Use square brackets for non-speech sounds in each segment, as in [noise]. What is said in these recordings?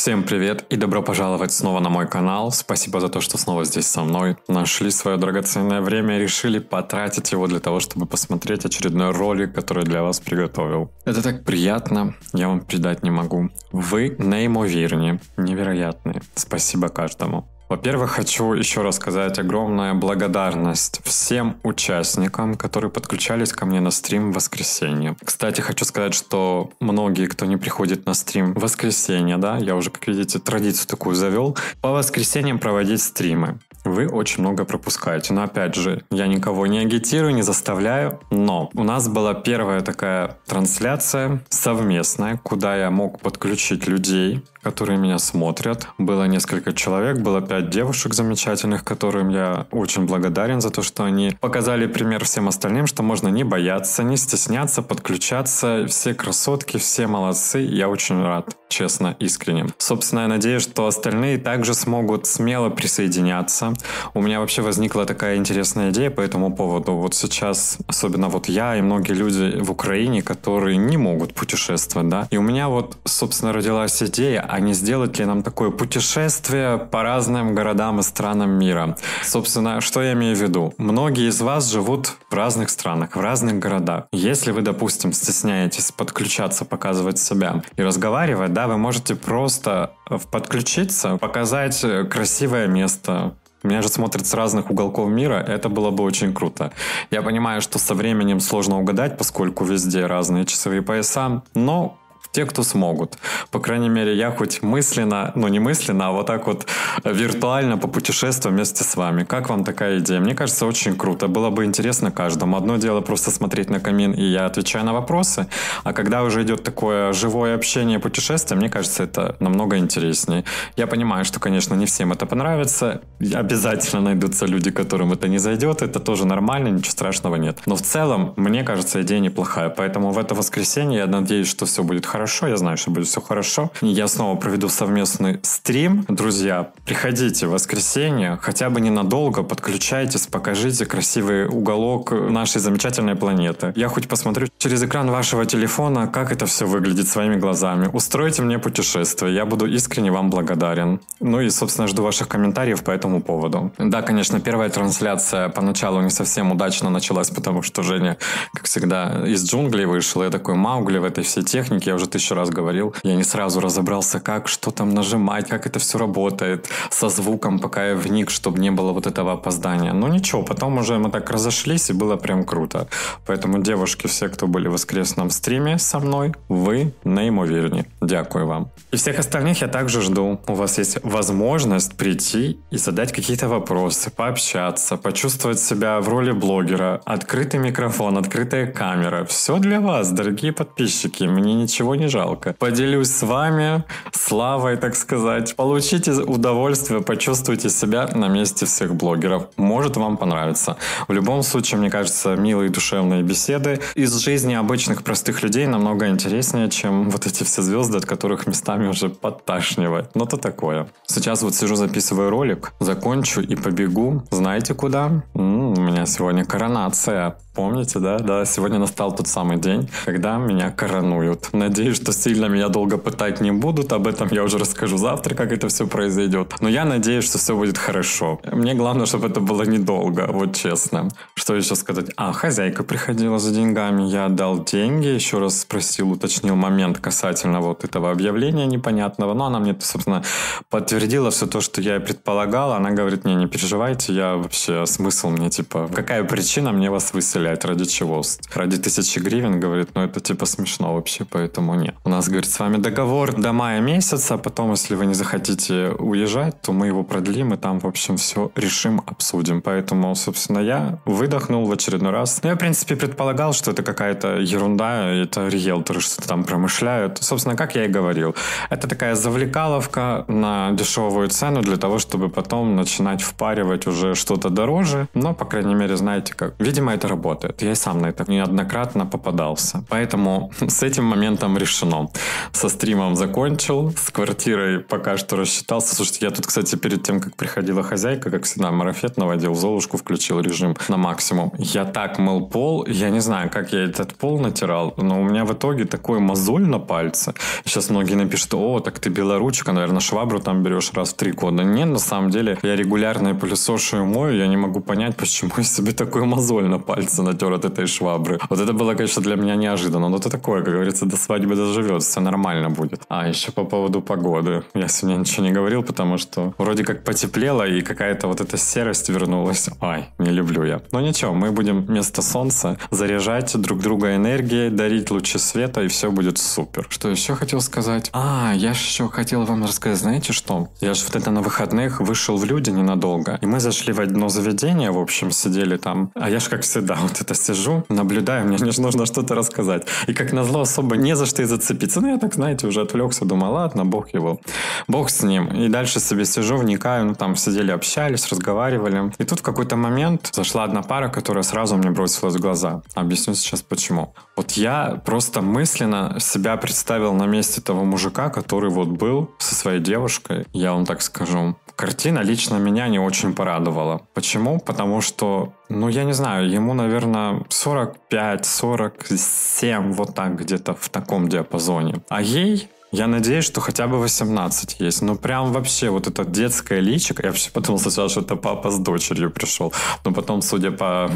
Всем привет и добро пожаловать снова на мой канал. Спасибо за то, что снова здесь со мной. Нашли свое драгоценное время решили потратить его для того, чтобы посмотреть очередной ролик, который для вас приготовил. Это так приятно, я вам передать не могу. Вы неймовірні, невероятные. Спасибо каждому. Во-первых, хочу еще раз сказать огромная благодарность всем участникам, которые подключались ко мне на стрим в воскресенье. Кстати, хочу сказать, что многие, кто не приходит на стрим в воскресенье, да, я уже, как видите, традицию такую завел, по воскресеньям проводить стримы вы очень много пропускаете. Но опять же, я никого не агитирую, не заставляю, но у нас была первая такая трансляция совместная, куда я мог подключить людей, которые меня смотрят. Было несколько человек, было пять девушек замечательных, которым я очень благодарен за то, что они показали пример всем остальным, что можно не бояться, не стесняться, подключаться. Все красотки, все молодцы. Я очень рад, честно, искренне. Собственно, я надеюсь, что остальные также смогут смело присоединяться. У меня вообще возникла такая интересная идея по этому поводу. Вот сейчас, особенно вот я и многие люди в Украине, которые не могут путешествовать, да. И у меня вот, собственно, родилась идея, а не сделать ли нам такое путешествие по разным городам и странам мира. Собственно, что я имею в виду? Многие из вас живут в разных странах, в разных городах. Если вы, допустим, стесняетесь подключаться, показывать себя и разговаривать, да, вы можете просто подключиться, показать красивое место, меня же смотрят с разных уголков мира, это было бы очень круто. Я понимаю, что со временем сложно угадать, поскольку везде разные часовые пояса, но те, кто смогут. По крайней мере, я хоть мысленно, ну не мысленно, а вот так вот виртуально попутешествую вместе с вами. Как вам такая идея? Мне кажется, очень круто. Было бы интересно каждому. Одно дело просто смотреть на камин, и я отвечаю на вопросы. А когда уже идет такое живое общение, путешествие, мне кажется, это намного интереснее. Я понимаю, что, конечно, не всем это понравится. Обязательно найдутся люди, которым это не зайдет. Это тоже нормально, ничего страшного нет. Но в целом, мне кажется, идея неплохая. Поэтому в это воскресенье я надеюсь, что все будет хорошо хорошо, я знаю, что будет все хорошо. Я снова проведу совместный стрим. Друзья, приходите в воскресенье, хотя бы ненадолго, подключайтесь, покажите красивый уголок нашей замечательной планеты. Я хоть посмотрю через экран вашего телефона, как это все выглядит своими глазами. Устройте мне путешествие, я буду искренне вам благодарен. Ну и, собственно, жду ваших комментариев по этому поводу. Да, конечно, первая трансляция поначалу не совсем удачно началась, потому что Женя, как всегда, из джунглей вышел. Я такой Маугли в этой всей технике. Я уже тысячу раз говорил. Я не сразу разобрался, как, что там нажимать, как это все работает со звуком, пока я вник, чтобы не было вот этого опоздания. Но ничего, потом уже мы так разошлись, и было прям круто. Поэтому, девушки, все, кто были в воскресном стриме со мной, вы неймовірні. Дякую вам. И всех остальных я также жду. У вас есть возможность прийти и задать какие-то вопросы, пообщаться, почувствовать себя в роли блогера. Открытый микрофон, открытая камера. Все для вас, дорогие подписчики. Мне ничего не жалко. Поделюсь с вами славой, так сказать. Получите удовольствие, почувствуйте себя на месте всех блогеров. Может вам понравится. В любом случае, мне кажется, милые душевные беседы из жизни обычных простых людей намного интереснее, чем вот эти все звезды, от которых местами уже подташнивает. Но то такое. Сейчас вот сижу, записываю ролик, закончу и побегу. Знаете куда? М-м, у меня сегодня коронация. Помните, да? Да, сегодня настал тот самый день, когда меня коронуют. Надеюсь, что сильно меня долго пытать не будут. Об этом я уже расскажу завтра, как это все произойдет. Но я надеюсь, что все будет хорошо. Мне главное, чтобы это было недолго, вот честно. Что еще сказать? А, хозяйка приходила за деньгами. Я отдал деньги, еще раз спросил, уточнил момент касательно вот этого объявления непонятного. Но она мне, собственно, подтвердила все то, что я и предполагал. Она говорит, не, не переживайте, я вообще смысл мне, типа, какая причина мне вас выселить? Стрелять, ради чего? Ради тысячи гривен, говорит, ну это типа смешно вообще, поэтому нет. У нас, говорит, с вами договор до мая месяца, а потом, если вы не захотите уезжать, то мы его продлим, и там, в общем, все решим, обсудим. Поэтому, собственно, я выдохнул в очередной раз. Ну, я, в принципе, предполагал, что это какая-то ерунда, это риэлторы что-то там промышляют. Собственно, как я и говорил, это такая завлекаловка на дешевую цену для того, чтобы потом начинать впаривать уже что-то дороже, но, по крайней мере, знаете как. Видимо, это работает работает. Я сам на это неоднократно попадался. Поэтому [laughs] с этим моментом решено. Со стримом закончил, с квартирой пока что рассчитался. Слушайте, я тут, кстати, перед тем, как приходила хозяйка, как всегда, марафет наводил, Золушку включил режим на максимум. Я так мыл пол, я не знаю, как я этот пол натирал, но у меня в итоге такой мозоль на пальце. Сейчас многие напишут, о, так ты белоручка, наверное, швабру там берешь раз в три года. Нет, на самом деле, я регулярно пылесошу и мою, я не могу понять, [laughs] почему я себе такой мозоль на пальце натер от этой швабры. Вот это было, конечно, для меня неожиданно, но это такое, как говорится, до свадьбы доживет, все нормально будет. А еще по поводу погоды. Я сегодня ничего не говорил, потому что вроде как потеплело, и какая-то вот эта серость вернулась. Ай, не люблю я. Но ничего, мы будем вместо солнца заряжать друг друга энергией, дарить лучи света, и все будет супер. Что еще хотел сказать? А, я же еще хотел вам рассказать, знаете что? Я же вот это на выходных вышел в люди ненадолго, и мы зашли в одно заведение, в общем, сидели там. А я же, как всегда, вот это сижу, наблюдаю, мне не нужно что-то рассказать. И как назло особо не за что и зацепиться. Ну, я так, знаете, уже отвлекся, думал, ладно, бог его. Бог с ним. И дальше себе сижу, вникаю, ну, там сидели, общались, разговаривали. И тут в какой-то момент зашла одна пара, которая сразу мне бросилась в глаза. Объясню сейчас почему. Вот я просто мысленно себя представил на месте того мужика, который вот был со своей девушкой. Я вам так скажу. Картина лично меня не очень порадовала. Почему? Потому что, ну, я не знаю, ему, наверное, 45-47, вот так где-то в таком диапазоне. А ей я надеюсь, что хотя бы 18 есть. Ну, прям вообще вот это детское личико. Я вообще подумал сначала, что это папа с дочерью пришел. Но потом, судя по,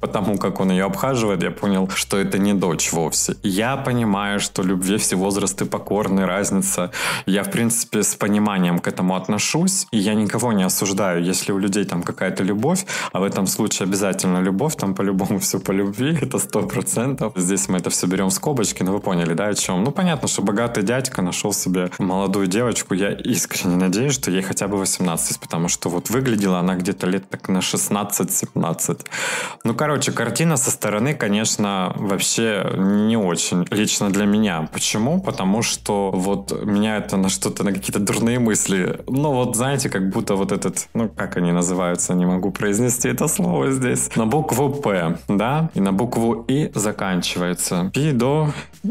по тому, как он ее обхаживает, я понял, что это не дочь вовсе. Я понимаю, что любви все возрасты покорны, разница. Я, в принципе, с пониманием к этому отношусь. И я никого не осуждаю. Если у людей там какая-то любовь, а в этом случае обязательно любовь, там по-любому [laughs] все по любви, это сто процентов. Здесь мы это все берем в скобочки, но вы поняли, да, о чем? Ну, понятно, что богатый дядя дядька нашел себе молодую девочку. Я искренне надеюсь, что ей хотя бы 18, потому что вот выглядела она где-то лет так на 16-17. Ну, короче, картина со стороны, конечно, вообще не очень. Лично для меня. Почему? Потому что вот меня это на что-то, на какие-то дурные мысли. Ну, вот знаете, как будто вот этот, ну, как они называются, не могу произнести это слово здесь. На букву П, да, и на букву И заканчивается. Пи, до,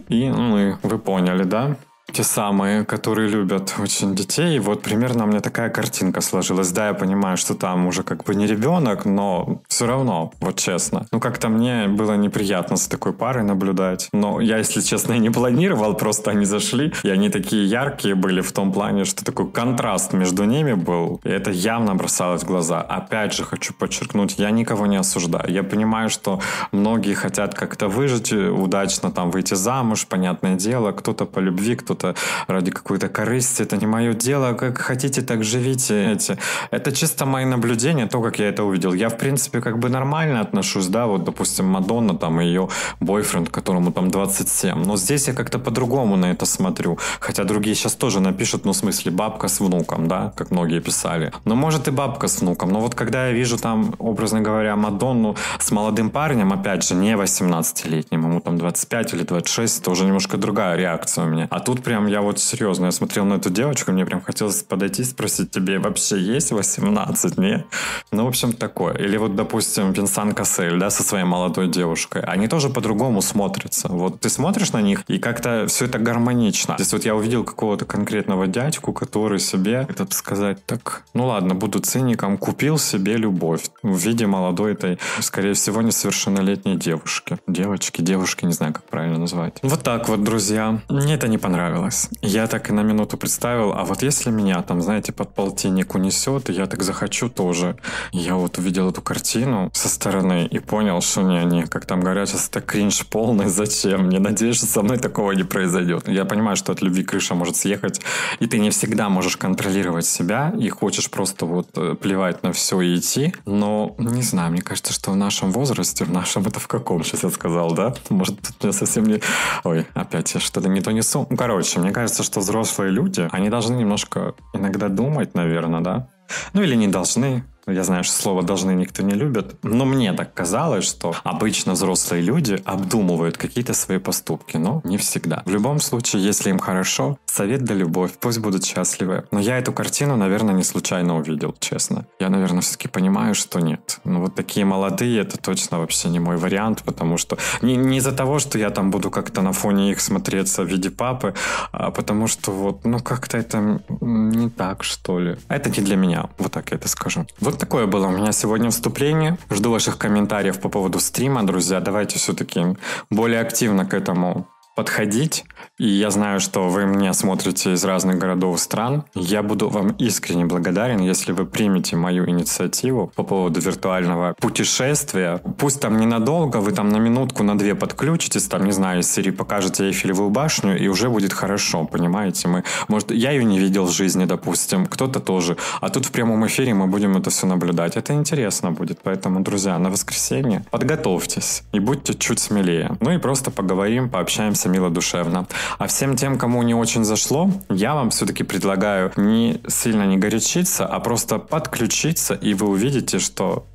и, ну, вы поняли, да? Те самые, которые любят очень детей. Вот примерно у меня такая картинка сложилась. Да, я понимаю, что там уже как бы не ребенок, но все равно, вот честно. Ну, как-то мне было неприятно с такой парой наблюдать. Но я, если честно, и не планировал, просто они зашли, и они такие яркие были в том плане, что такой контраст между ними был. И это явно бросалось в глаза. Опять же, хочу подчеркнуть, я никого не осуждаю. Я понимаю, что многие хотят как-то выжить, удачно там выйти замуж, понятное дело, кто-то по любви, кто кто-то ради какой-то корысти, это не мое дело, как хотите, так живите. Эти. Это чисто мои наблюдения, то, как я это увидел. Я, в принципе, как бы нормально отношусь, да, вот, допустим, Мадонна, там, ее бойфренд, которому там 27. Но здесь я как-то по-другому на это смотрю. Хотя другие сейчас тоже напишут, ну, в смысле, бабка с внуком, да, как многие писали. Но может и бабка с внуком. Но вот когда я вижу там, образно говоря, Мадонну с молодым парнем, опять же, не 18-летним, ему там 25 или 26, это уже немножко другая реакция у меня. А тут прям, я вот серьезно, я смотрел на эту девочку, мне прям хотелось подойти и спросить, тебе вообще есть 18, нет? Ну, в общем, такое. Или вот, допустим, Винсан Кассель, да, со своей молодой девушкой. Они тоже по-другому смотрятся. Вот ты смотришь на них, и как-то все это гармонично. Здесь вот я увидел какого-то конкретного дядьку, который себе, как сказать, так, ну ладно, буду циником, купил себе любовь в виде молодой этой, скорее всего, несовершеннолетней девушки. Девочки, девушки, не знаю, как правильно назвать. Вот так вот, друзья. Мне это не понравилось понравилось. Я так и на минуту представил, а вот если меня там, знаете, под полтинник унесет, и я так захочу тоже. Я вот увидел эту картину со стороны и понял, что не, не, как там говорят, сейчас это кринж полный, зачем? Не надеюсь, что со мной такого не произойдет. Я понимаю, что от любви крыша может съехать, и ты не всегда можешь контролировать себя, и хочешь просто вот э, плевать на все и идти, но не знаю, мне кажется, что в нашем возрасте, в нашем это в каком, сейчас я сказал, да? Может, тут меня совсем не... Ой, опять я что-то не то несу. Ну, короче, Короче, мне кажется, что взрослые люди, они должны немножко иногда думать, наверное, да? Ну или не должны. Я знаю, что слово «должны» никто не любит, но мне так казалось, что обычно взрослые люди обдумывают какие-то свои поступки, но не всегда. В любом случае, если им хорошо, совет да любовь, пусть будут счастливы. Но я эту картину, наверное, не случайно увидел, честно. Я, наверное, все-таки понимаю, что нет. Ну вот такие молодые, это точно вообще не мой вариант, потому что не, не из-за того, что я там буду как-то на фоне их смотреться в виде папы, а потому что вот, ну как-то это не так, что ли. Это не для меня, вот так я это скажу. Вот такое было у меня сегодня вступление. Жду ваших комментариев по поводу стрима, друзья. Давайте все-таки более активно к этому подходить. И я знаю, что вы меня смотрите из разных городов и стран. Я буду вам искренне благодарен, если вы примете мою инициативу по поводу виртуального путешествия. Пусть там ненадолго, вы там на минутку, на две подключитесь, там, не знаю, из серии покажете Эйфелевую башню, и уже будет хорошо, понимаете? Мы, может, я ее не видел в жизни, допустим, кто-то тоже. А тут в прямом эфире мы будем это все наблюдать. Это интересно будет. Поэтому, друзья, на воскресенье подготовьтесь и будьте чуть смелее. Ну и просто поговорим, пообщаемся общаться мило, душевно. А всем тем, кому не очень зашло, я вам все-таки предлагаю не сильно не горячиться, а просто подключиться, и вы увидите, что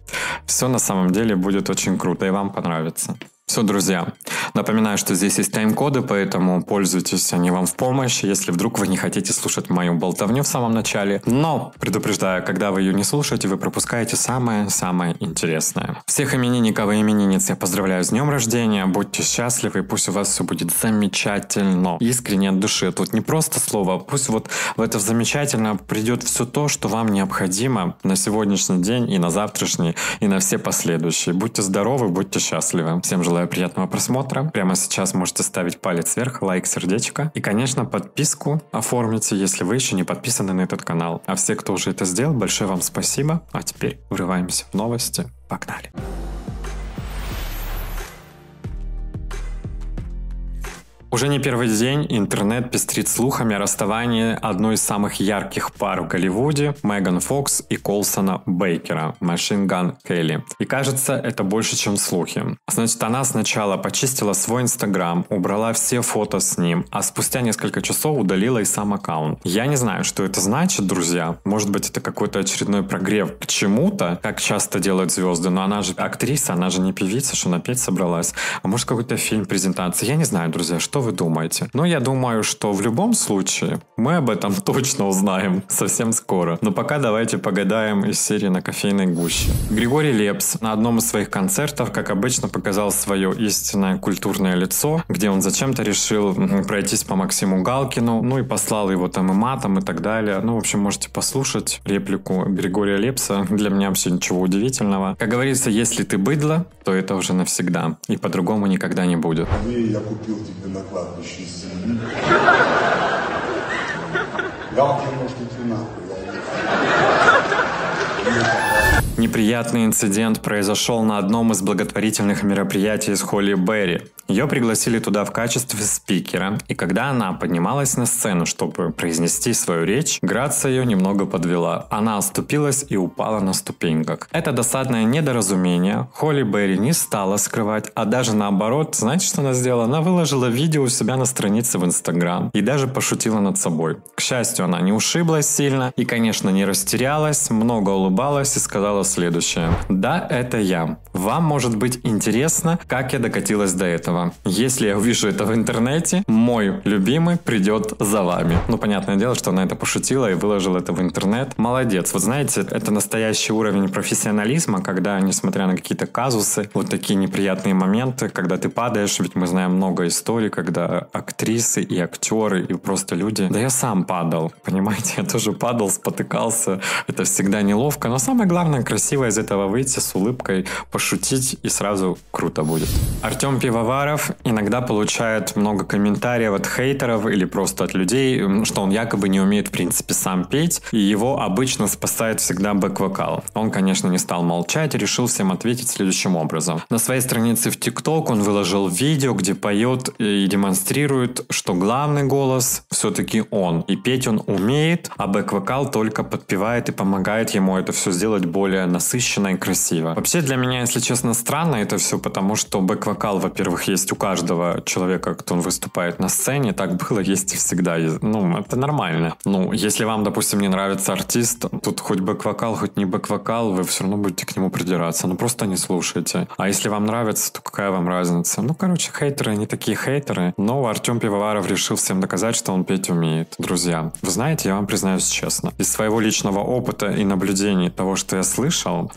все на самом деле будет очень круто, и вам понравится. Все, друзья. Напоминаю, что здесь есть тайм-коды, поэтому пользуйтесь они вам в помощь, если вдруг вы не хотите слушать мою болтовню в самом начале. Но, предупреждаю, когда вы ее не слушаете, вы пропускаете самое-самое интересное. Всех именинников и именинниц я поздравляю с днем рождения. Будьте счастливы, пусть у вас все будет замечательно. Искренне от души. Тут не просто слово, пусть вот в это замечательно придет все то, что вам необходимо на сегодняшний день и на завтрашний, и на все последующие. Будьте здоровы, будьте счастливы. Всем желаю желаю приятного просмотра. Прямо сейчас можете ставить палец вверх, лайк, сердечко. И, конечно, подписку оформите, если вы еще не подписаны на этот канал. А все, кто уже это сделал, большое вам спасибо. А теперь врываемся в новости. Погнали! Уже не первый день интернет пестрит слухами о расставании одной из самых ярких пар в Голливуде Меган Фокс и Колсона Бейкера, Машин Ган Келли. И кажется, это больше, чем слухи. Значит, она сначала почистила свой инстаграм, убрала все фото с ним, а спустя несколько часов удалила и сам аккаунт. Я не знаю, что это значит, друзья. Может быть, это какой-то очередной прогрев к чему-то, как часто делают звезды, но она же актриса, она же не певица, что она петь собралась. А может, какой-то фильм, презентация. Я не знаю, друзья, что вы думаете? Но я думаю, что в любом случае мы об этом [laughs] точно узнаем совсем скоро. Но пока давайте погадаем из серии на кофейной гуще. Григорий Лепс на одном из своих концертов, как обычно, показал свое истинное культурное лицо, где он зачем-то решил пройтись по Максиму Галкину, ну и послал его там и матом и так далее. Ну, в общем, можете послушать реплику Григория Лепса. Для меня вообще ничего удивительного. Как говорится, если ты быдло, то это уже навсегда. И по-другому никогда не будет. Я купил тебе на кладбище земли. Галкин может идти нахуй. Неприятный инцидент произошел на одном из благотворительных мероприятий с Холли Берри. Ее пригласили туда в качестве спикера, и когда она поднималась на сцену, чтобы произнести свою речь, Грация ее немного подвела. Она оступилась и упала на ступеньках. Это досадное недоразумение Холли Берри не стала скрывать, а даже наоборот, знаете, что она сделала? Она выложила видео у себя на странице в Инстаграм и даже пошутила над собой. К счастью, она не ушиблась сильно и, конечно, не растерялась, много улыбалась и сказала следующее. Да, это я. Вам может быть интересно, как я докатилась до этого. Если я увижу это в интернете, мой любимый придет за вами. Ну, понятное дело, что она это пошутила и выложила это в интернет. Молодец. Вот знаете, это настоящий уровень профессионализма, когда, несмотря на какие-то казусы, вот такие неприятные моменты, когда ты падаешь, ведь мы знаем много историй, когда актрисы и актеры и просто люди... Да я сам падал, понимаете? Я тоже падал, спотыкался. Это всегда неловко, но самое главное, красиво из этого выйти с улыбкой, пошутить и сразу круто будет. Артем Пивоваров иногда получает много комментариев от хейтеров или просто от людей, что он якобы не умеет в принципе сам петь, и его обычно спасает всегда бэк-вокал. Он, конечно, не стал молчать и решил всем ответить следующим образом. На своей странице в ТикТок он выложил видео, где поет и демонстрирует, что главный голос все-таки он, и петь он умеет, а бэк-вокал только подпевает и помогает ему это все сделать более насыщенно и красиво. Вообще для меня, если честно, странно это все, потому что бэк-вокал, во-первых, есть у каждого человека, кто он выступает на сцене, так было, есть и всегда. Ну, это нормально. Ну, если вам, допустим, не нравится артист, тут хоть бэк-вокал, хоть не бэк-вокал, вы все равно будете к нему придираться. Ну, просто не слушайте. А если вам нравится, то какая вам разница? Ну, короче, хейтеры, не такие хейтеры. Но Артем Пивоваров решил всем доказать, что он петь умеет. Друзья, вы знаете, я вам признаюсь честно, из своего личного опыта и наблюдений того, что я слышал,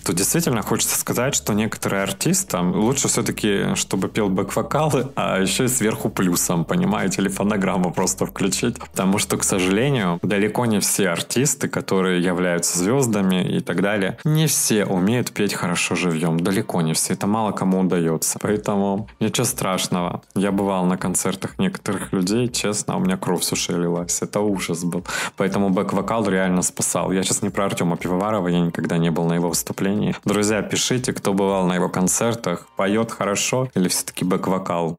то действительно хочется сказать, что некоторые артисты лучше все-таки, чтобы пел бэк-вокалы, а еще и сверху плюсом, понимаете, или фонограмму просто включить. Потому что, к сожалению, далеко не все артисты, которые являются звездами и так далее, не все умеют петь хорошо живьем. Далеко не все. Это мало кому удается. Поэтому ничего страшного. Я бывал на концертах некоторых людей, честно, у меня кровь с ушей лилась. Это ужас был. Поэтому бэк-вокал реально спасал. Я сейчас не про Артема Пивоварова, я никогда не был на его выступлении. Друзья, пишите, кто бывал на его концертах, поет хорошо или все-таки бэк-вокал.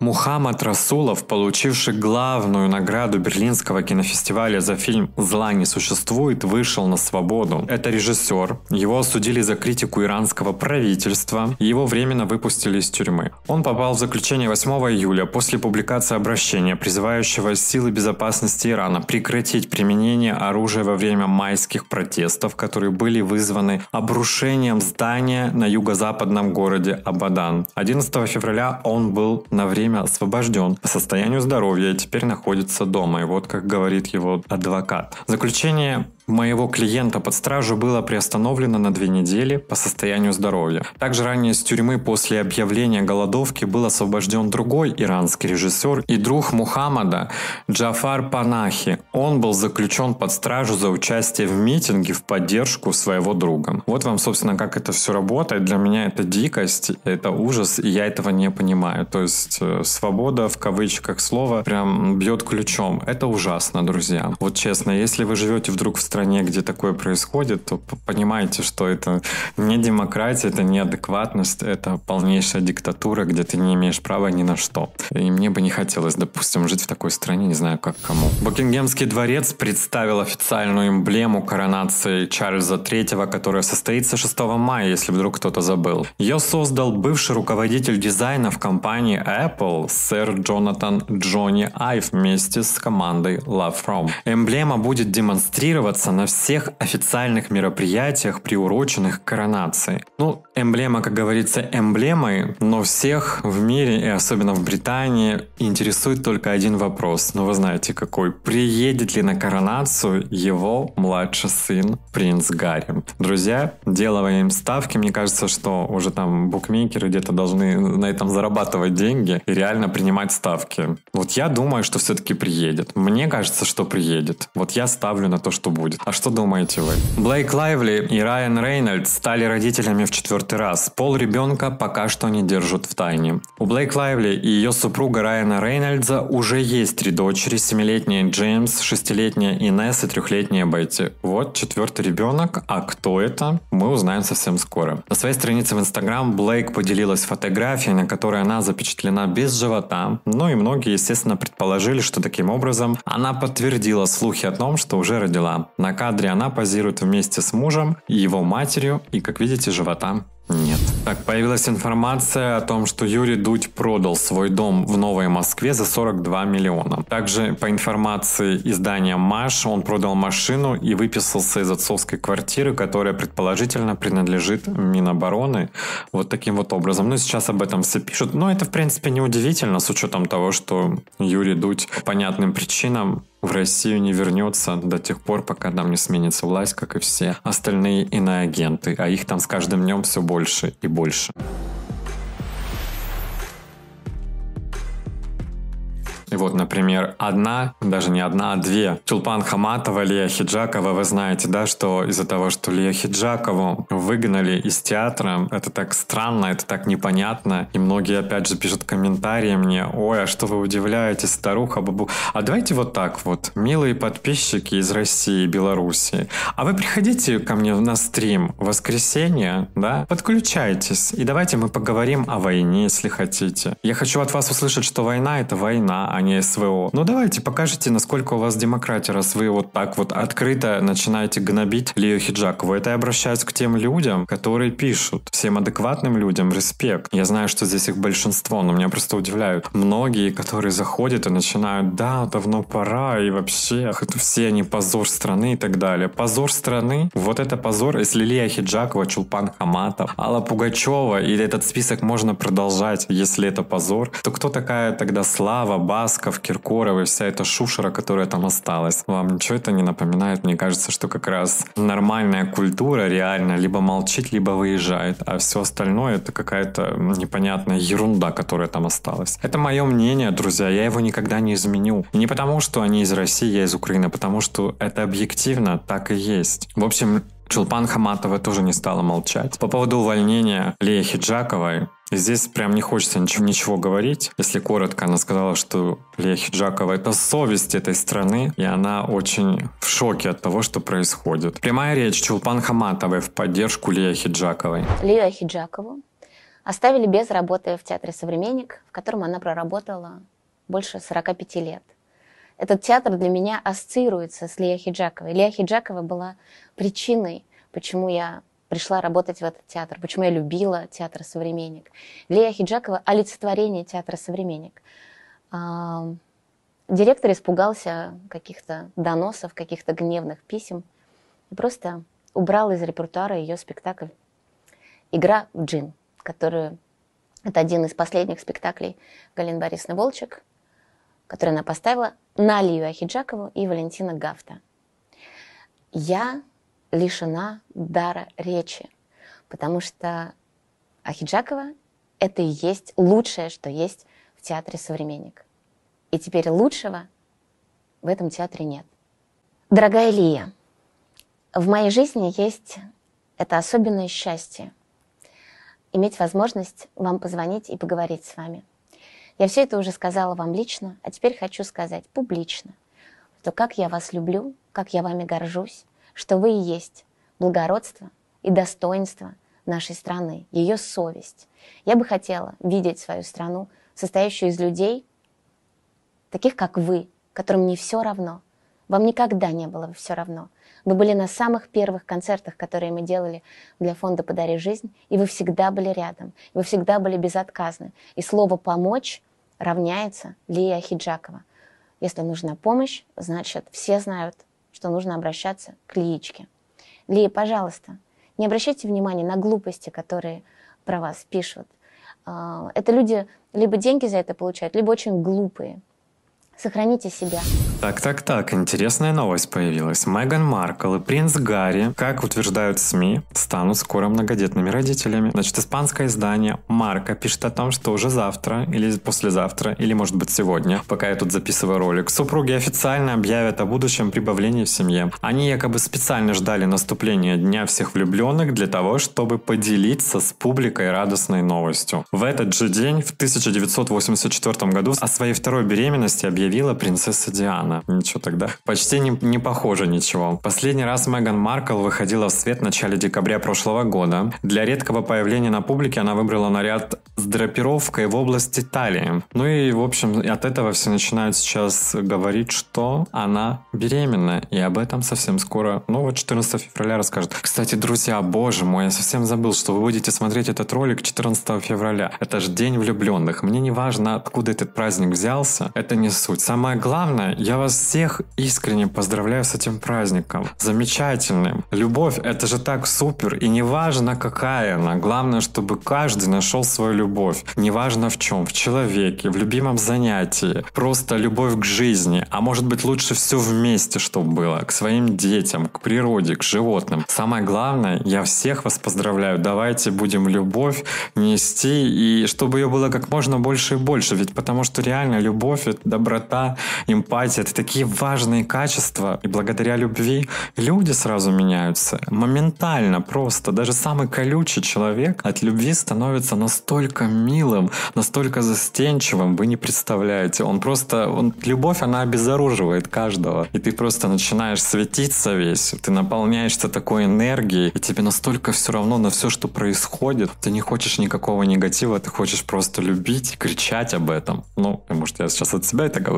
Мухаммад Расулов, получивший главную награду Берлинского кинофестиваля за фильм «Зла не существует», вышел на свободу. Это режиссер. Его осудили за критику иранского правительства. Его временно выпустили из тюрьмы. Он попал в заключение 8 июля после публикации обращения, призывающего силы безопасности Ирана прекратить применение оружия во время майских протестов, которые были вызваны обрушением здания на юго-западном городе Абадан. 11 февраля он был на время время освобожден по состоянию здоровья и теперь находится дома. И вот как говорит его адвокат. Заключение моего клиента под стражу было приостановлено на две недели по состоянию здоровья. Также ранее из тюрьмы после объявления голодовки был освобожден другой иранский режиссер и друг Мухаммада Джафар Панахи. Он был заключен под стражу за участие в митинге в поддержку своего друга. Вот вам, собственно, как это все работает. Для меня это дикость, это ужас, и я этого не понимаю. То есть э, свобода в кавычках слова прям бьет ключом. Это ужасно, друзья. Вот честно, если вы живете вдруг в стране, где такое происходит, то понимаете, что это не демократия, это не адекватность, это полнейшая диктатура, где ты не имеешь права ни на что. И мне бы не хотелось, допустим, жить в такой стране, не знаю как кому. Букингемский дворец представил официальную эмблему коронации Чарльза III, которая состоится 6 мая, если вдруг кто-то забыл. Ее создал бывший руководитель дизайна в компании Apple, сэр Джонатан Джонни Айв вместе с командой Love From. Эмблема будет демонстрироваться появляться на всех официальных мероприятиях, приуроченных к коронации. Ну, эмблема, как говорится, эмблемой, но всех в мире, и особенно в Британии, интересует только один вопрос. Ну, вы знаете какой. Приедет ли на коронацию его младший сын, принц Гарри? Друзья, делаем ставки, мне кажется, что уже там букмекеры где-то должны на этом зарабатывать деньги и реально принимать ставки. Вот я думаю, что все-таки приедет. Мне кажется, что приедет. Вот я ставлю на то, что будет будет. А что думаете вы? Блейк Лайвли и Райан Рейнольдс стали родителями в четвертый раз. Пол ребенка пока что не держат в тайне. У Блейк Лайвли и ее супруга Райана Рейнольдса уже есть три дочери, семилетняя Джеймс, шестилетняя Инесс и трехлетняя Бетти. Вот четвертый ребенок, а кто это, мы узнаем совсем скоро. На своей странице в Инстаграм Блейк поделилась фотографией, на которой она запечатлена без живота. Ну и многие, естественно, предположили, что таким образом она подтвердила слухи о том, что уже родила. На кадре. Она позирует вместе с мужем и его матерью, и, как видите, живота нет. Так, появилась информация о том, что Юрий Дудь продал свой дом в Новой Москве за 42 миллиона. Также по информации издания Маш, он продал машину и выписался из отцовской квартиры, которая предположительно принадлежит Минобороны. Вот таким вот образом. Ну, сейчас об этом все пишут. Но это, в принципе, не удивительно, с учетом того, что Юрий Дудь по понятным причинам в Россию не вернется до тех пор, пока там не сменится власть, как и все остальные иноагенты, а их там с каждым днем все больше и больше. И вот, например, одна, даже не одна, а две. Чулпан Хаматова, Лия Хиджакова, вы знаете, да, что из-за того, что Лия Хиджакову выгнали из театра, это так странно, это так непонятно. И многие, опять же, пишут комментарии мне, ой, а что вы удивляетесь, старуха, бабу. А давайте вот так вот, милые подписчики из России и Беларуси, а вы приходите ко мне на стрим в воскресенье, да, подключайтесь, и давайте мы поговорим о войне, если хотите. Я хочу от вас услышать, что война — это война, а компании СВО. Ну давайте покажите, насколько у вас демократия, раз вы вот так вот открыто начинаете гнобить Лию Хиджакову. Это я обращаюсь к тем людям, которые пишут. Всем адекватным людям респект. Я знаю, что здесь их большинство, но меня просто удивляют. Многие, которые заходят и начинают, да, давно пора, и вообще, все они позор страны и так далее. Позор страны, вот это позор, если Лия Хиджакова, Чулпан Хаматов, Алла Пугачева, и этот список можно продолжать, если это позор, то кто такая тогда Слава, Басков, Киркоров и вся эта шушера, которая там осталась? Вам ничего это не напоминает? Мне кажется, что как раз нормальная культура реально либо молчит, либо выезжает, а все остальное это какая-то непонятная ерунда, которая там осталась. Это мое мнение, друзья, я его никогда не изменю. И не потому, что они из России, я из Украины, а потому что это объективно так и есть. В общем, Чулпан Хаматова тоже не стала молчать. По поводу увольнения Леи Хиджаковой, Здесь прям не хочется ничего, ничего говорить. Если коротко, она сказала, что Лея Хиджакова — это совесть этой страны, и она очень в шоке от того, что происходит. Прямая речь Чулпан Хаматовой в поддержку Лея Хиджаковой. Лея Хиджакову оставили без работы в Театре «Современник», в котором она проработала больше 45 лет. Этот театр для меня ассоциируется с Лея Хиджаковой. Лея Хиджакова была причиной, почему я пришла работать в этот театр, почему я любила театр «Современник». Лея Хиджакова – олицетворение театра «Современник». Директор испугался каких-то доносов, каких-то гневных писем и просто убрал из репертуара ее спектакль «Игра в джин», который это один из последних спектаклей Галины Борисовны Волчек, который она поставила на Лию Ахиджакову и Валентина Гафта. Я лишена дара речи, потому что Ахиджакова — это и есть лучшее, что есть в театре «Современник». И теперь лучшего в этом театре нет. Дорогая Лия, в моей жизни есть это особенное счастье — иметь возможность вам позвонить и поговорить с вами. Я все это уже сказала вам лично, а теперь хочу сказать публично, что как я вас люблю, как я вами горжусь, что вы и есть благородство и достоинство нашей страны, ее совесть. Я бы хотела видеть свою страну, состоящую из людей, таких как вы, которым не все равно. Вам никогда не было все равно. Вы были на самых первых концертах, которые мы делали для фонда «Подари жизнь», и вы всегда были рядом, вы всегда были безотказны. И слово «помочь» равняется Лия Хиджакова. Если нужна помощь, значит, все знают, что нужно обращаться к Лиечке. Лия, пожалуйста, не обращайте внимания на глупости, которые про вас пишут. А, это люди либо деньги за это получают, либо очень глупые. Сохраните себя. Так, так, так, интересная новость появилась. Меган Маркл и принц Гарри, как утверждают СМИ, станут скоро многодетными родителями. Значит, испанское издание Марка пишет о том, что уже завтра или послезавтра, или может быть сегодня, пока я тут записываю ролик, супруги официально объявят о будущем прибавлении в семье. Они якобы специально ждали наступления Дня всех влюбленных для того, чтобы поделиться с публикой радостной новостью. В этот же день, в 1984 году, о своей второй беременности объявила принцесса Диана. Ничего тогда. Почти не, не похоже ничего. Последний раз Меган Маркл выходила в свет в начале декабря прошлого года. Для редкого появления на публике она выбрала наряд с драпировкой в области талии. Ну и, в общем, от этого все начинают сейчас говорить, что она беременна. И об этом совсем скоро, ну вот 14 февраля расскажет. Кстати, друзья, боже мой, я совсем забыл, что вы будете смотреть этот ролик 14 февраля. Это же День влюбленных. Мне не важно, откуда этот праздник взялся. Это не суть. Самое главное, я вас всех искренне поздравляю с этим праздником. Замечательным. Любовь — это же так супер. И неважно, какая она. Главное, чтобы каждый нашел свою любовь. Неважно в чем. В человеке, в любимом занятии. Просто любовь к жизни. А может быть лучше все вместе, чтобы было. К своим детям, к природе, к животным. Самое главное, я всех вас поздравляю. Давайте будем любовь нести. И чтобы ее было как можно больше и больше. Ведь потому что реально любовь — это доброта, эмпатия, Это такие важные качества. И благодаря любви люди сразу меняются. Моментально просто. Даже самый колючий человек от любви становится настолько милым, настолько застенчивым, вы не представляете. Он просто... Он, любовь, она обезоруживает каждого. И ты просто начинаешь светиться весь. Ты наполняешься такой энергией. И тебе настолько все равно на все, что происходит. Ты не хочешь никакого негатива. Ты хочешь просто любить, кричать об этом. Ну, может, я сейчас от себя это говорю.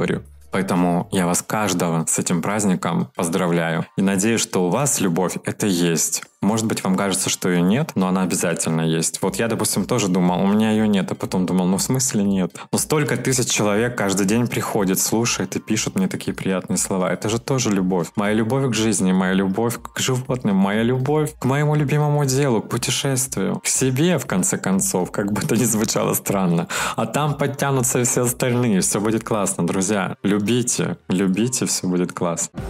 Поэтому я вас каждого с этим праздником поздравляю. И надеюсь, что у вас любовь это есть. Может быть, вам кажется, что ее нет, но она обязательно есть. Вот я, допустим, тоже думал, у меня ее нет, а потом думал, ну в смысле нет? Но столько тысяч человек каждый день приходит, слушает и пишут мне такие приятные слова. Это же тоже любовь. Моя любовь к жизни, моя любовь к животным, моя любовь к моему любимому делу, к путешествию, к себе, в конце концов, как бы это ни звучало странно. А там подтянутся все остальные, все будет классно, друзья. Любите, любите, все будет классно.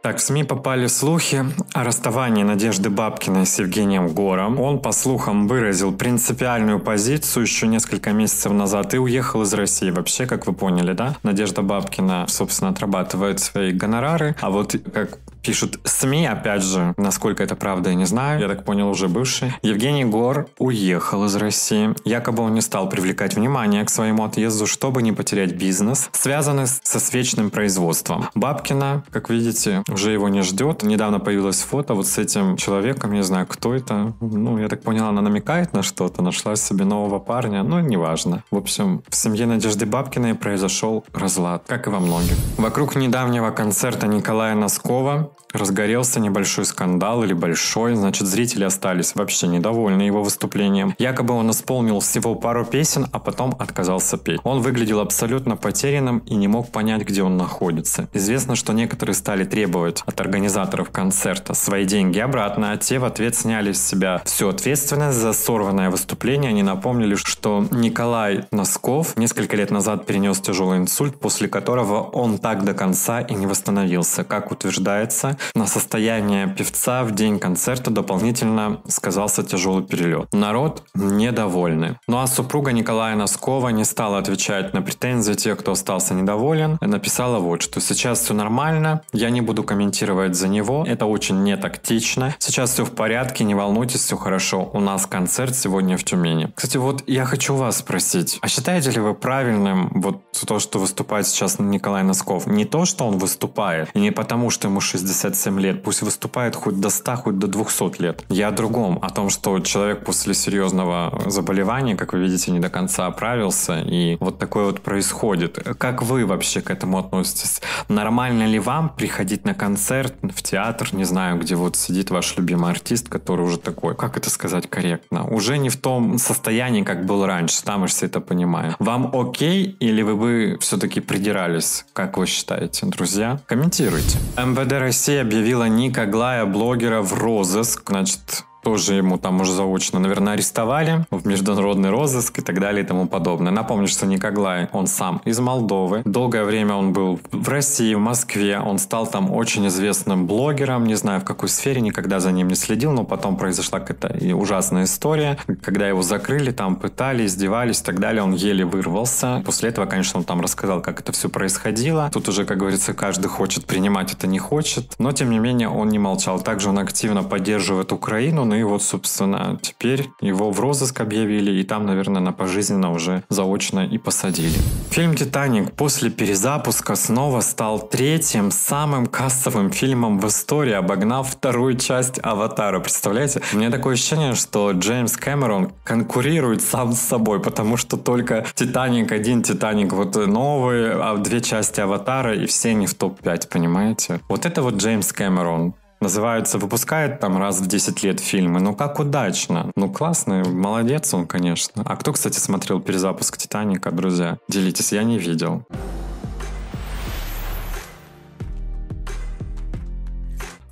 Так, в СМИ попали слухи о расставании Надежды Бабкиной с Евгением Гором. Он, по слухам, выразил принципиальную позицию еще несколько месяцев назад и уехал из России. Вообще, как вы поняли, да? Надежда Бабкина, собственно, отрабатывает свои гонорары. А вот как пишут СМИ, опять же, насколько это правда, я не знаю. Я так понял, уже бывший. Евгений Гор уехал из России. Якобы он не стал привлекать внимание к своему отъезду, чтобы не потерять бизнес, связанный со свечным производством. Бабкина, как видите, уже его не ждет. Недавно появилось фото вот с этим человеком, не знаю, кто это. Ну, я так понял, она намекает на что-то, нашла себе нового парня, ну, неважно. В общем, в семье Надежды Бабкиной произошел разлад, как и во многих. Вокруг недавнего концерта Николая Носкова разгорелся небольшой скандал или большой, значит, зрители остались вообще недовольны его выступлением. Якобы он исполнил всего пару песен, а потом отказался петь. Он выглядел абсолютно потерянным и не мог понять, где он находится. Известно, что некоторые стали требовать от организаторов концерта свои деньги обратно, а те в ответ сняли с себя всю ответственность за сорванное выступление. Они напомнили, что Николай Носков несколько лет назад перенес тяжелый инсульт, после которого он так до конца и не восстановился. Как утверждается, на состояние певца в день концерта дополнительно сказался тяжелый перелет. Народ недовольны. Ну а супруга Николая Носкова не стала отвечать на претензии тех, кто остался недоволен. Написала вот, что сейчас все нормально, я не буду комментировать за него, это очень не тактично. Сейчас все в порядке, не волнуйтесь, все хорошо. У нас концерт сегодня в Тюмени. Кстати, вот я хочу вас спросить, а считаете ли вы правильным вот то, что выступает сейчас Николай Носков? Не то, что он выступает, и не потому, что ему 60 67 лет, пусть выступает хоть до 100, хоть до 200 лет. Я о другом, о том, что человек после серьезного заболевания, как вы видите, не до конца оправился, и вот такое вот происходит. Как вы вообще к этому относитесь? Нормально ли вам приходить на концерт, в театр, не знаю, где вот сидит ваш любимый артист, который уже такой, как это сказать корректно, уже не в том состоянии, как был раньше, там мы все это понимаем. Вам окей или вы бы все-таки придирались, как вы считаете, друзья? Комментируйте. МВД России объявила Ника Глая, блогера, в розыск. Значит, тоже ему там уже заочно, наверное, арестовали в международный розыск и так далее и тому подобное. Напомню, что Николай, он сам из Молдовы. Долгое время он был в России, в Москве. Он стал там очень известным блогером. Не знаю, в какой сфере, никогда за ним не следил, но потом произошла какая-то ужасная история. Когда его закрыли, там пытали, издевались и так далее, он еле вырвался. После этого, конечно, он там рассказал, как это все происходило. Тут уже, как говорится, каждый хочет принимать это, не хочет. Но, тем не менее, он не молчал. Также он активно поддерживает Украину, ну и вот, собственно, теперь его в розыск объявили, и там, наверное, на пожизненно уже заочно и посадили. Фильм «Титаник» после перезапуска снова стал третьим самым кассовым фильмом в истории, обогнав вторую часть «Аватара». Представляете? У меня такое ощущение, что Джеймс Кэмерон конкурирует сам с собой, потому что только «Титаник» один, «Титаник» вот новый, а две части «Аватара», и все они в топ-5, понимаете? Вот это вот Джеймс Кэмерон. Называются, выпускает там раз в 10 лет фильмы. Ну как удачно. Ну классный, молодец он, конечно. А кто, кстати, смотрел перезапуск «Титаника», друзья? Делитесь, я не видел.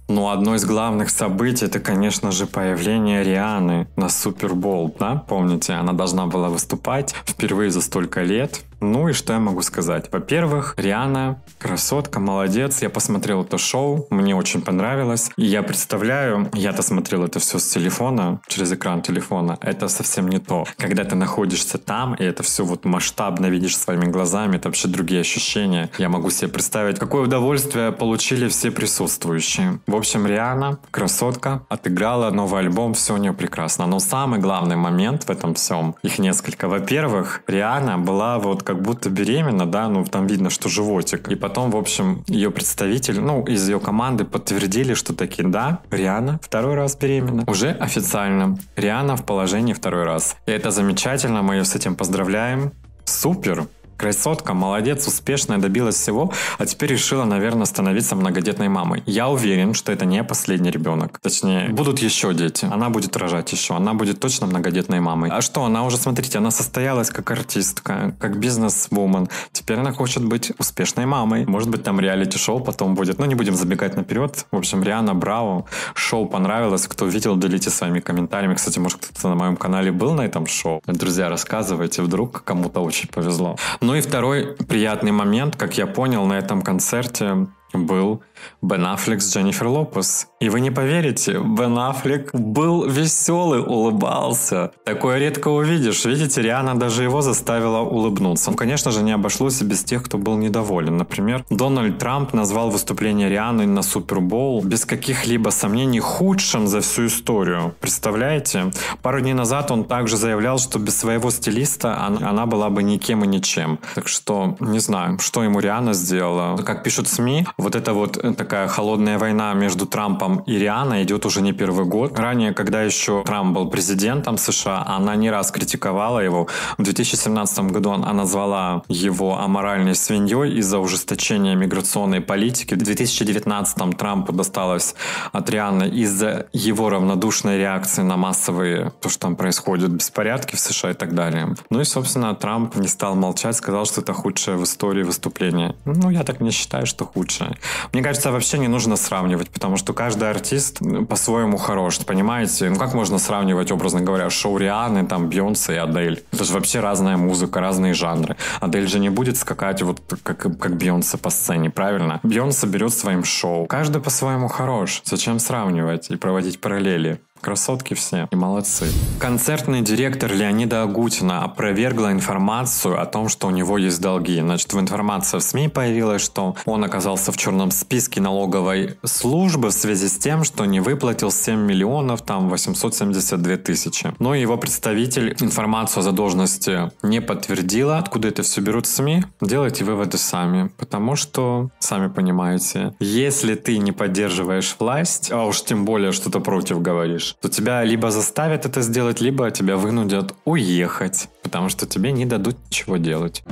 Ну, одно из главных событий это, конечно же, появление Рианы на Супербол, да? Помните, она должна была выступать впервые за столько лет Ну и что я могу сказать? Во-первых, Риана красотка, молодец. Я посмотрел это шоу, мне очень понравилось. И я представляю, я-то смотрел это все с телефона, через экран телефона. Это совсем не то. Когда ты находишься там, и это все вот масштабно видишь своими глазами, это вообще другие ощущения. Я могу себе представить, какое удовольствие получили все присутствующие. В общем, Риана, красотка, отыграла новый альбом, все у нее прекрасно. Но самый главный момент в этом всем, их несколько. Во-первых, Риана была вот как будто беременна, да, ну там видно, что животик. И потом, в общем, ее представитель, ну, из ее команды подтвердили, что таки, да, Риана второй раз беременна. Уже официально. Риана в положении второй раз. И это замечательно, мы ее с этим поздравляем. Супер! Красотка, молодец, успешная, добилась всего, а теперь решила, наверное, становиться многодетной мамой. Я уверен, что это не последний ребенок. Точнее, будут еще дети. Она будет рожать еще. Она будет точно многодетной мамой. А что, она уже, смотрите, она состоялась как артистка, как бизнес-вумен. Теперь она хочет быть успешной мамой. Может быть, там реалити-шоу потом будет. Но не будем забегать наперед. В общем, Риана Браво. Шоу понравилось. Кто видел, делитесь своими комментариями. Кстати, может, кто-то на моем канале был на этом шоу. Друзья, рассказывайте, вдруг кому-то очень повезло. Ну и второй приятный момент, как я понял на этом концерте, был Бен Аффлек с Дженнифер Лопес. И вы не поверите, Бен Аффлек был веселый, улыбался. Такое редко увидишь. Видите, Риана даже его заставила улыбнуться. Ну, конечно же, не обошлось и без тех, кто был недоволен. Например, Дональд Трамп назвал выступление Рианы на Супербоул без каких-либо сомнений худшим за всю историю. Представляете? Пару дней назад он также заявлял, что без своего стилиста она была бы никем и ничем. Так что, не знаю, что ему Риана сделала. Как пишут СМИ, вот эта вот э, такая холодная война между Трампом и Рианой идет уже не первый год. Ранее, когда еще Трамп был президентом США, она не раз критиковала его. В 2017 году она назвала его аморальной свиньей из-за ужесточения миграционной политики. В 2019 Трампу досталось от Рианы из-за его равнодушной реакции на массовые, то, что там происходит, беспорядки в США и так далее. Ну и, собственно, Трамп не стал молчать, сказал, что это худшее в истории выступление. Ну, я так не считаю, что худшее. Мне кажется, вообще не нужно сравнивать, потому что каждый артист по-своему хорош, понимаете? Ну как можно сравнивать, образно говоря, шоу Рианы, там, Бьонсе и Адель? Это же вообще разная музыка, разные жанры. Адель же не будет скакать вот как, как Бьонсе по сцене, правильно? Бьонсе берет своим шоу. Каждый по-своему хорош. Зачем сравнивать и проводить параллели? Красотки все и молодцы. Концертный директор Леонида Агутина опровергла информацию о том, что у него есть долги. Значит, в информации в СМИ появилась, что он оказался в черном списке налоговой службы в связи с тем, что не выплатил 7 миллионов там 872 тысячи. Но его представитель информацию о задолженности не подтвердила. Откуда это все берут СМИ? Делайте выводы сами. Потому что, сами понимаете, если ты не поддерживаешь власть, а уж тем более что-то против говоришь, то тебя либо заставят это сделать, либо тебя вынудят уехать, потому что тебе не дадут ничего делать.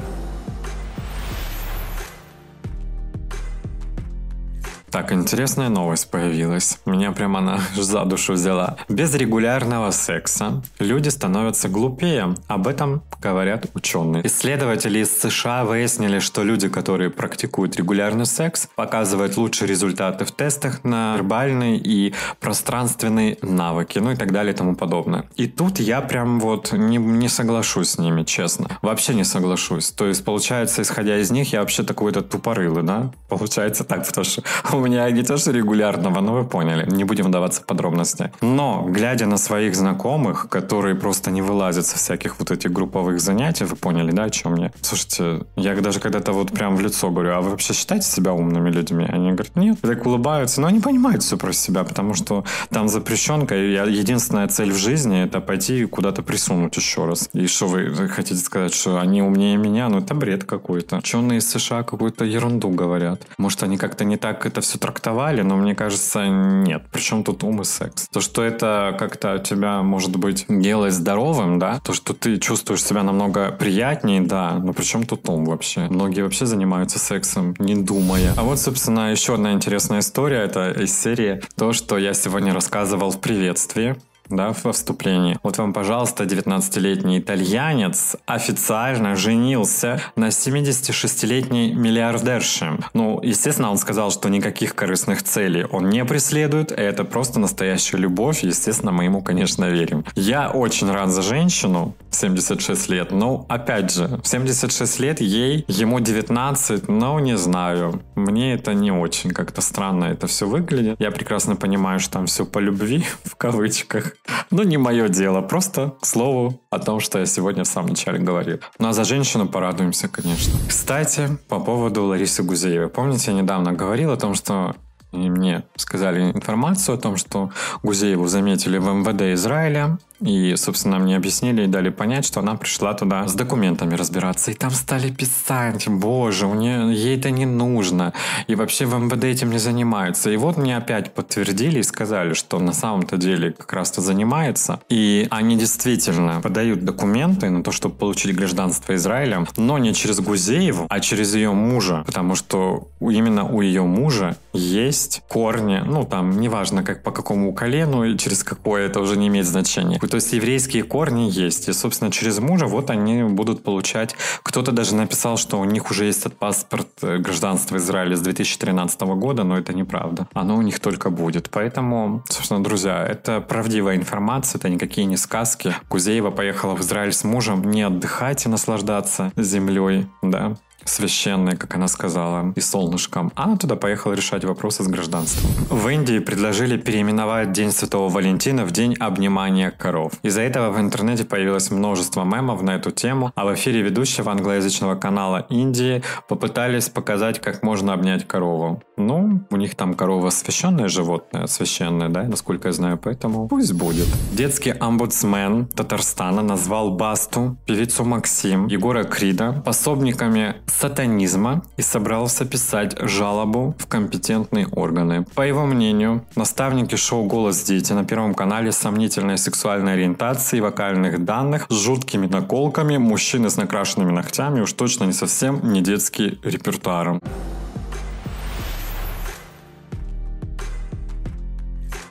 Так, интересная новость появилась. Меня прямо она [laughs] за душу взяла. Без регулярного секса люди становятся глупее. Об этом говорят ученые. Исследователи из США выяснили, что люди, которые практикуют регулярный секс, показывают лучшие результаты в тестах на вербальные и пространственные навыки, ну и так далее и тому подобное. И тут я прям вот не, не соглашусь с ними, честно. Вообще не соглашусь. То есть, получается, исходя из них, я вообще такой-то тупорылый, да? Получается так, потому что меня не то, что регулярного, но вы поняли. Не будем вдаваться в подробности. Но, глядя на своих знакомых, которые просто не вылазят со всяких вот этих групповых занятий, вы поняли, да, о чем я? Слушайте, я даже когда-то вот прям в лицо говорю, а вы вообще считаете себя умными людьми? Они говорят, нет. И так улыбаются, но они понимают все про себя, потому что там запрещенка, и единственная цель в жизни это пойти куда-то присунуть еще раз. И что вы хотите сказать, что они умнее меня? Ну, это бред какой-то. Ученые из США какую-то ерунду говорят. Может, они как-то не так это все все трактовали, но мне кажется, нет. Причем тут ум и секс. То, что это как-то тебя, может быть, делает здоровым, да, то, что ты чувствуешь себя намного приятнее, да, но причем тут ум вообще? Многие вообще занимаются сексом, не думая. А вот, собственно, еще одна интересная история, это из серии то, что я сегодня рассказывал в приветствии да, во вступлении. Вот вам, пожалуйста, 19-летний итальянец официально женился на 76-летней миллиардерше. Ну, естественно, он сказал, что никаких корыстных целей он не преследует, это просто настоящая любовь, естественно, мы ему, конечно, верим. Я очень рад за женщину, 76 лет, но, опять же, в 76 лет ей, ему 19, ну, не знаю, мне это не очень как-то странно это все выглядит. Я прекрасно понимаю, что там все по любви, [laughs] в кавычках. Но не мое дело, просто к слову о том, что я сегодня в самом начале говорил. Ну а за женщину порадуемся, конечно. Кстати, по поводу Ларисы Гузеевой. Помните, я недавно говорил о том, что мне сказали информацию о том, что Гузееву заметили в МВД Израиля, и, собственно, мне объяснили и дали понять, что она пришла туда с документами разбираться. И там стали писать, боже, у нее, ей это не нужно. И вообще в МВД этим не занимаются. И вот мне опять подтвердили и сказали, что на самом-то деле как раз-то занимается. И они действительно подают документы на то, чтобы получить гражданство Израиля, но не через Гузееву, а через ее мужа. Потому что именно у ее мужа есть корни, ну там, неважно как по какому колену и через какое, это уже не имеет значения то есть еврейские корни есть. И, собственно, через мужа вот они будут получать. Кто-то даже написал, что у них уже есть этот паспорт э, гражданства Израиля с 2013 года, но это неправда. Оно у них только будет. Поэтому, собственно, друзья, это правдивая информация, это никакие не сказки. Кузеева поехала в Израиль с мужем не отдыхать и наслаждаться землей, да, священной, как она сказала, и солнышком. Она туда поехала решать вопросы с гражданством. В Индии предложили переименовать День Святого Валентина в День обнимания коров. Из-за этого в интернете появилось множество мемов на эту тему, а в эфире ведущего англоязычного канала Индии попытались показать, как можно обнять корову. Ну, у них там корова священное животное, священное, да, насколько я знаю, поэтому пусть будет. Детский омбудсмен Татарстана назвал Басту, певицу Максим, Егора Крида пособниками сатанизма и собрался писать жалобу в компетентные органы. По его мнению, наставники шоу «Голос дети» на Первом канале сомнительной сексуальной ориентации, вокальных данных, с жуткими наколками, мужчины с накрашенными ногтями, уж точно не совсем не детский репертуар.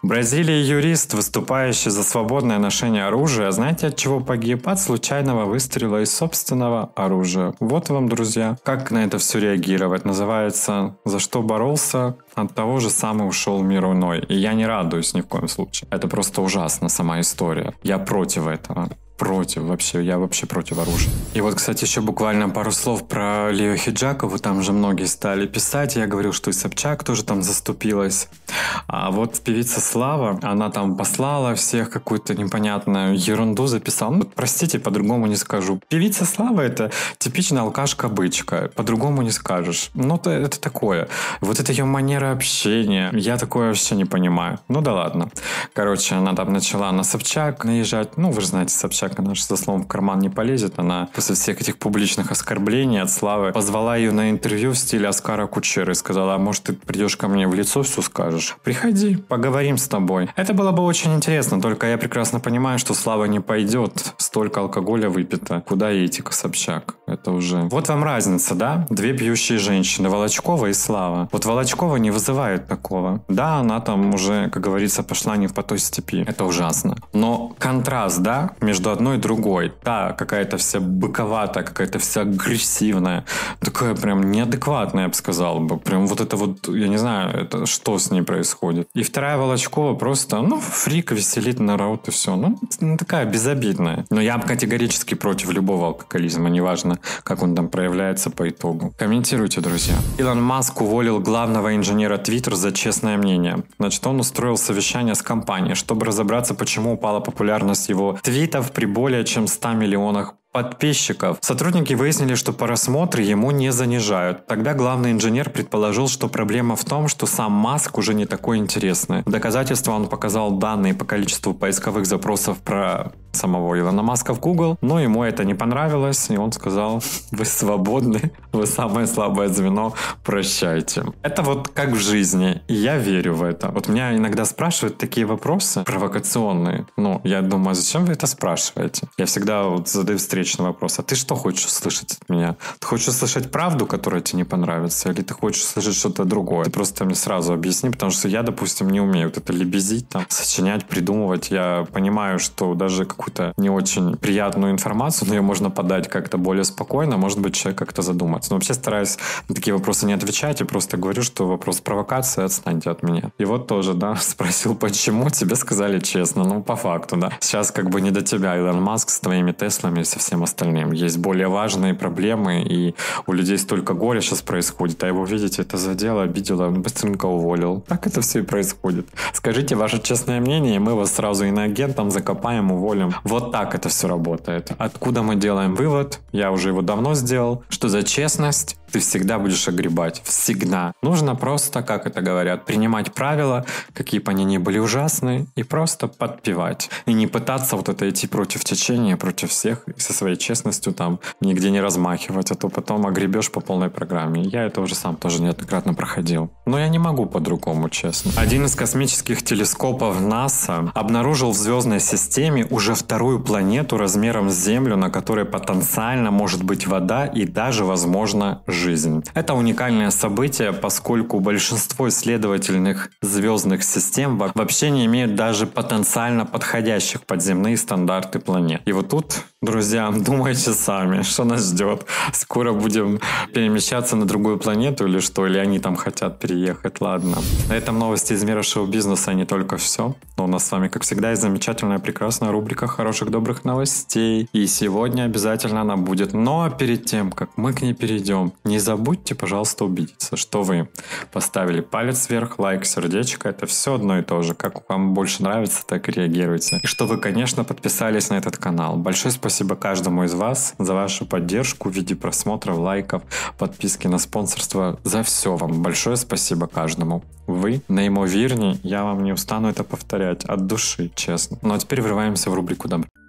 В Бразилии юрист, выступающий за свободное ношение оружия, знаете от чего погиб? От случайного выстрела из собственного оружия. Вот вам, друзья, как на это все реагировать. Называется «За что боролся, от того же самого ушел мир иной». И я не радуюсь ни в коем случае. Это просто ужасно, сама история. Я против этого против вообще, я вообще против оружия. И вот, кстати, еще буквально пару слов про Лео Хиджакову, там же многие стали писать, я говорил, что и Собчак тоже там заступилась. А вот певица Слава, она там послала всех какую-то непонятную ерунду записала. Ну, простите, по-другому не скажу. Певица Слава это типичная алкашка-бычка, по-другому не скажешь. Ну, это, это такое. Вот это ее манера общения, я такое вообще не понимаю. Ну да ладно. Короче, она там начала на Собчак наезжать. Ну, вы же знаете, Собчак Она же за словом в карман не полезет. Она после всех этих публичных оскорблений от Славы позвала ее на интервью в стиле Оскара Кучера и сказала, а может ты придешь ко мне в лицо все скажешь? Приходи, поговорим с тобой. Это было бы очень интересно, только я прекрасно понимаю, что Слава не пойдет. Столько алкоголя выпито. Куда идти к Собчак? Это уже... Вот вам разница, да? Две пьющие женщины, Волочкова и Слава. Вот Волочкова не вызывает такого. Да, она там уже, как говорится, пошла не по той степи. Это ужасно. Но контраст, да, между одной и другой. Та какая-то вся быковатая, какая-то вся агрессивная. Такая прям неадекватная, я бы сказал бы. Прям вот это вот, я не знаю, это что с ней происходит. И вторая Волочкова просто, ну, фрик, веселит народ и все. Ну, ну, такая безобидная. Но я категорически против любого алкоголизма, неважно, как он там проявляется по итогу. Комментируйте, друзья. Илон Маск уволил главного инженера Twitter за честное мнение. Значит, он устроил совещание с компанией, чтобы разобраться, почему упала популярность его твитов при более чем 100 миллионах подписчиков. Сотрудники выяснили, что просмотры ему не занижают. Тогда главный инженер предположил, что проблема в том, что сам Маск уже не такой интересный. В доказательство он показал данные по количеству поисковых запросов про самого Илона Маска в Google, но ему это не понравилось, и он сказал, [laughs] вы свободны, вы самое слабое звено, прощайте. Это вот как в жизни, и я верю в это. Вот меня иногда спрашивают такие вопросы провокационные, ну, я думаю, зачем вы это спрашиваете? Я всегда вот задаю встречу встречный вопрос. А ты что хочешь услышать от меня? Ты хочешь услышать правду, которая тебе не понравится? Или ты хочешь услышать что-то другое? Ты просто мне сразу объясни, потому что я, допустим, не умею вот это лебезить, там, сочинять, придумывать. Я понимаю, что даже какую-то не очень приятную информацию, но ее можно подать как-то более спокойно, может быть, человек как-то задуматься. Но вообще стараюсь на такие вопросы не отвечать и просто говорю, что вопрос провокации, отстаньте от меня. И вот тоже, да, [laughs] спросил, почему тебе сказали честно. Ну, по факту, да. Сейчас как бы не до тебя, Илон Маск, с твоими Теслами и со всем остальным. Есть более важные проблемы, и у людей столько горя сейчас происходит, а его, видите, это задело, обидело, он быстренько уволил. Так это все и происходит. Скажите ваше честное мнение, и мы вас сразу иноагентом закопаем, уволим. Вот так это все работает. Откуда мы делаем вывод? Я уже его давно сделал, что за честность ты всегда будешь огребать. Всегда. Нужно просто, как это говорят, принимать правила, какие бы они ни были ужасные, и просто подпевать. И не пытаться вот это идти против течения, против всех, и со своей честностью там нигде не размахивать, а то потом огребешь по полной программе. Я это уже сам тоже неоднократно проходил. Но я не могу по-другому, честно. Один из космических телескопов НАСА обнаружил в звездной системе уже вторую планету размером с Землю, на которой потенциально может быть вода и даже, возможно, жизнь жизнь. Это уникальное событие, поскольку большинство исследовательных звездных систем вообще не имеют даже потенциально подходящих под земные стандарты планет. И вот тут, друзья, [laughs] думайте сами, что нас ждет. Скоро будем перемещаться на другую планету или что, или они там хотят переехать, ладно. На этом новости из мира шоу-бизнеса не только все. Но у нас с вами, как всегда, есть замечательная, прекрасная рубрика хороших, добрых новостей. И сегодня обязательно она будет. Но перед тем, как мы к ней перейдем, не забудьте, пожалуйста, убедиться, что вы поставили палец вверх, лайк, сердечко. Это все одно и то же. Как вам больше нравится, так и реагируйте. И что вы, конечно, подписались на этот канал. Большое спасибо каждому из вас за вашу поддержку в виде просмотров, лайков, подписки на спонсорство. За все вам большое спасибо каждому. Вы наимовірні, я вам не устану это повторять от души, честно. Ну а теперь врываемся в рубрику «Добро».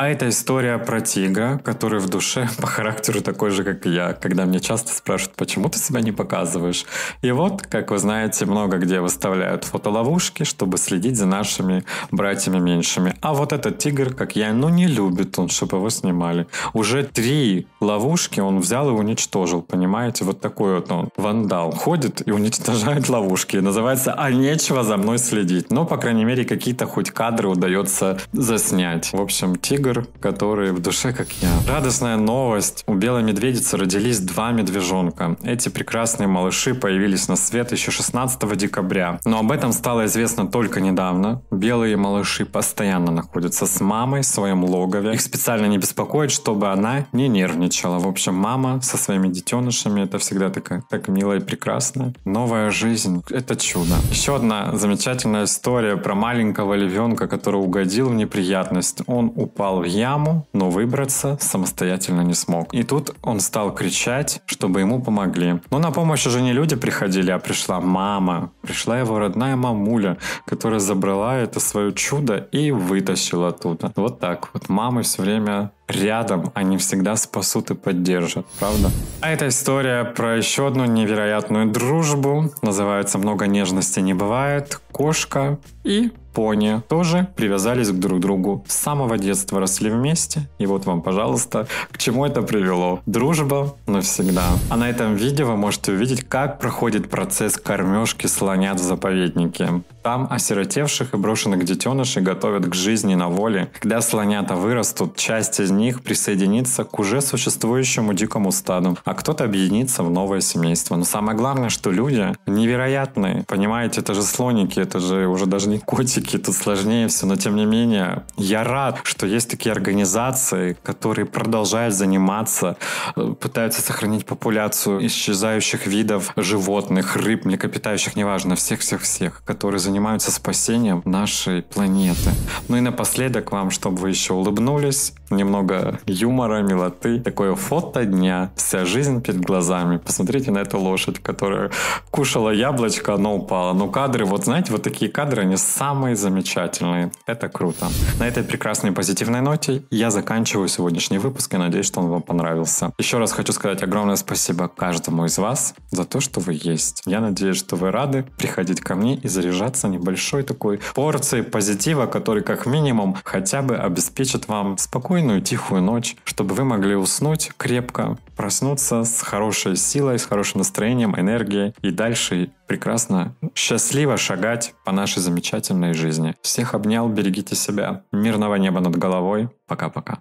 А это история про тигра, который в душе [laughs] по характеру такой же, как и я, когда мне часто спрашивают, почему ты себя не показываешь. И вот, как вы знаете, много где выставляют фотоловушки, чтобы следить за нашими братьями меньшими. А вот этот тигр, как я, ну не любит он, чтобы его снимали. Уже три ловушки он взял и уничтожил, понимаете? Вот такой вот он вандал. Ходит и уничтожает ловушки. И называется «А нечего за мной следить». Но, по крайней мере, какие-то хоть кадры удается заснять. В общем, тигр игр, которые в душе, как я. Радостная новость. У белой медведицы родились два медвежонка. Эти прекрасные малыши появились на свет еще 16 декабря. Но об этом стало известно только недавно. Белые малыши постоянно находятся с мамой в своем логове. Их специально не беспокоит, чтобы она не нервничала. В общем, мама со своими детенышами это всегда такая так мило и прекрасно. Новая жизнь — это чудо. Еще одна замечательная история про маленького львенка, который угодил в неприятность. Он упал в яму, но выбраться самостоятельно не смог. И тут он стал кричать, чтобы ему помогли. Но на помощь уже не люди приходили, а пришла мама. Пришла его родная мамуля, которая забрала это свое чудо и вытащила оттуда. Вот так вот. Мамы все время рядом, они всегда спасут и поддержат, правда? А эта история про еще одну невероятную дружбу. Называется «Много нежности не бывает». Кошка и пони тоже привязались к друг другу. С самого детства росли вместе. И вот вам, пожалуйста, к чему это привело. Дружба навсегда. А на этом видео вы можете увидеть, как проходит процесс кормежки слонят в заповеднике. Там осиротевших и брошенных детенышей готовят к жизни на воле. Когда слонята вырастут, часть из них присоединится к уже существующему дикому стаду, а кто-то объединится в новое семейство. Но самое главное, что люди невероятные. Понимаете, это же слоники, это же уже даже не котики, тут сложнее все. Но тем не менее, я рад, что есть такие организации, которые продолжают заниматься, э, пытаются сохранить популяцию исчезающих видов животных, рыб, млекопитающих, неважно, всех-всех-всех, которые занимаются спасением нашей планеты. Ну и напоследок вам, чтобы вы еще улыбнулись, немного юмора, милоты, такое фото дня, вся жизнь перед глазами. Посмотрите на эту лошадь, которая кушала яблочко, оно упало. Но кадры, вот знаете, вот такие кадры, они самые замечательные. Это круто. На этой прекрасной позитивной ноте я заканчиваю сегодняшний выпуск и надеюсь, что он вам понравился. Еще раз хочу сказать огромное спасибо каждому из вас за то, что вы есть. Я надеюсь, что вы рады приходить ко мне и заряжаться небольшой такой порцией позитива, который как минимум хотя бы обеспечит вам спокойную, тихую ночь, чтобы вы могли уснуть крепко, проснуться с хорошей силой, с хорошим настроением, энергией и дальше прекрасно, счастливо шагать по нашей замечательной жизни. Всех обнял, берегите себя. Мирного неба над головой. Пока-пока.